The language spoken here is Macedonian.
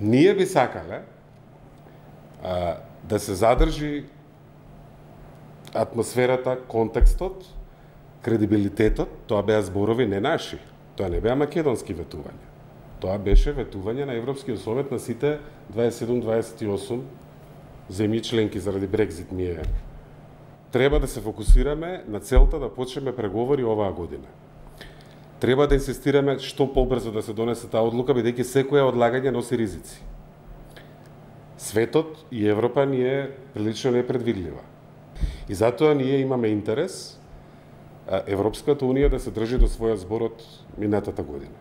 Ние би сакале а, да се задржи атмосферата, контекстот, кредибилитетот, тоа беа зборови не наши, тоа не беа македонски ветувања. Тоа беше ветување на Европскиот совет на сите 27-28 земји членки заради Брекзит ми е. Треба да се фокусираме на целта да почнеме преговори оваа година. Треба да инсистираме што побрзо да се донесе таа одлука, бидејќи секоја одлагање носи ризици. Светот и Европа ни е прилично непредвидлива. И затоа ние имаме интерес Европската Унија да се држи до својот зборот минатата година.